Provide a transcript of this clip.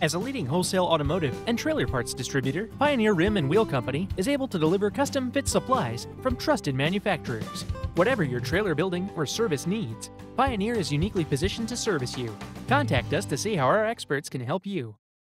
As a leading wholesale automotive and trailer parts distributor, Pioneer Rim and Wheel Company is able to deliver custom fit supplies from trusted manufacturers. Whatever your trailer building or service needs, Pioneer is uniquely positioned to service you. Contact us to see how our experts can help you.